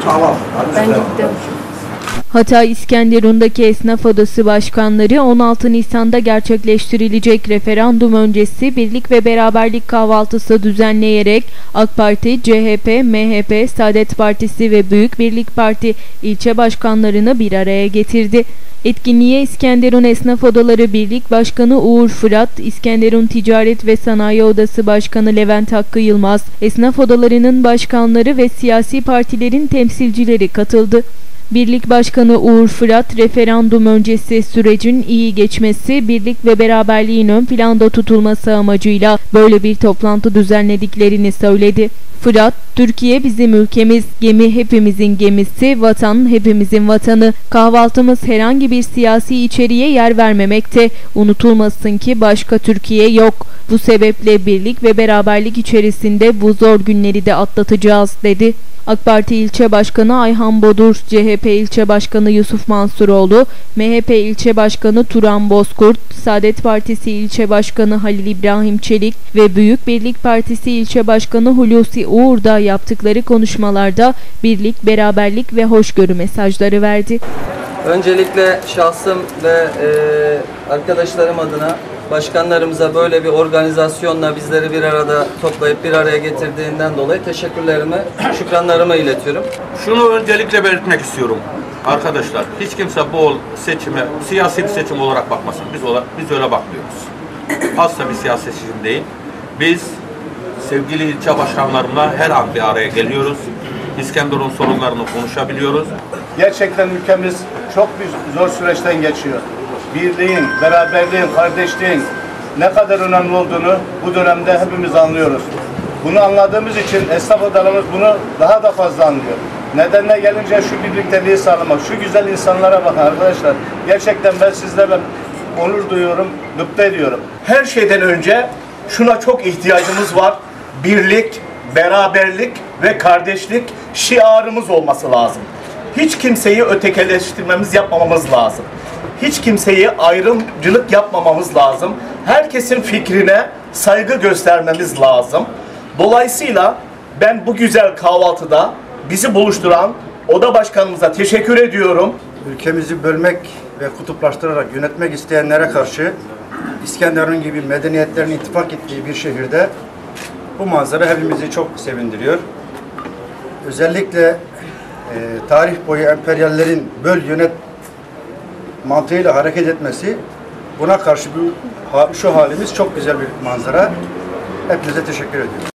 长了，长起来了。Hatay İskenderun'daki esnaf odası başkanları 16 Nisan'da gerçekleştirilecek referandum öncesi birlik ve beraberlik kahvaltısı düzenleyerek AK Parti, CHP, MHP, Saadet Partisi ve Büyük Birlik Parti ilçe başkanlarını bir araya getirdi. Etkinliğe İskenderun Esnaf Odaları Birlik Başkanı Uğur Fırat, İskenderun Ticaret ve Sanayi Odası Başkanı Levent Hakkı Yılmaz, esnaf odalarının başkanları ve siyasi partilerin temsilcileri katıldı. Birlik Başkanı Uğur Fırat, referandum öncesi sürecin iyi geçmesi, birlik ve beraberliğin ön planda tutulması amacıyla böyle bir toplantı düzenlediklerini söyledi. Fırat, Türkiye bizim ülkemiz, gemi hepimizin gemisi, vatan hepimizin vatanı. Kahvaltımız herhangi bir siyasi içeriğe yer vermemekte. Unutulmasın ki başka Türkiye yok. Bu sebeple birlik ve beraberlik içerisinde bu zor günleri de atlatacağız dedi. AK Parti ilçe başkanı Ayhan Bodur, CHP ilçe başkanı Yusuf Mansuroğlu, MHP ilçe başkanı Turan Bozkurt, Saadet Partisi ilçe başkanı Halil İbrahim Çelik ve Büyük Birlik Partisi ilçe başkanı Hulusi Uğur da yaptıkları konuşmalarda birlik, beraberlik ve hoşgörü mesajları verdi. Öncelikle şahsım ve e, arkadaşlarım adına başkanlarımıza böyle bir organizasyonla bizleri bir arada toplayıp bir araya getirdiğinden dolayı teşekkürlerimi, şükranlarımı iletiyorum. Şunu öncelikle belirtmek istiyorum. Arkadaşlar hiç kimse bu seçime siyasi bir seçim olarak bakmasın. Biz ola, biz öyle bakmıyoruz. Asla bir siyasi seçim değil. Biz sevgili ilçe başkanlarımla her an bir araya geliyoruz. İskenderun sorunlarını konuşabiliyoruz. Gerçekten ülkemiz çok bir zor süreçten geçiyor. Birliğin, beraberliğin, kardeşliğin ne kadar önemli olduğunu bu dönemde hepimiz anlıyoruz. Bunu anladığımız için esnaf odalarımız bunu daha da fazla anlıyor. Nedenle gelince şu birlikteliği sağlamak, şu güzel insanlara bakın arkadaşlar. Gerçekten ben sizlerle onur duyuyorum, mutlu ediyorum. Her şeyden önce şuna çok ihtiyacımız var. Birlik, beraberlik ve kardeşlik şiarımız olması lazım. Hiç kimseyi ötekileştirmemiz yapmamamız lazım. Hiç kimseyi ayrımcılık yapmamamız lazım. Herkesin fikrine saygı göstermemiz lazım. Dolayısıyla ben bu güzel kahvaltıda bizi buluşturan oda başkanımıza teşekkür ediyorum. ülkemizi bölmek ve kutuplaştırarak yönetmek isteyenlere karşı İskenderun gibi medeniyetlerin ittifak ettiği bir şehirde bu manzara hepimizi çok sevindiriyor. Özellikle e, tarih boyu emperyallerin böl yönet mantığıyla hareket etmesi buna karşı ha- şu halimiz çok güzel bir manzara. Hepinize teşekkür ediyorum.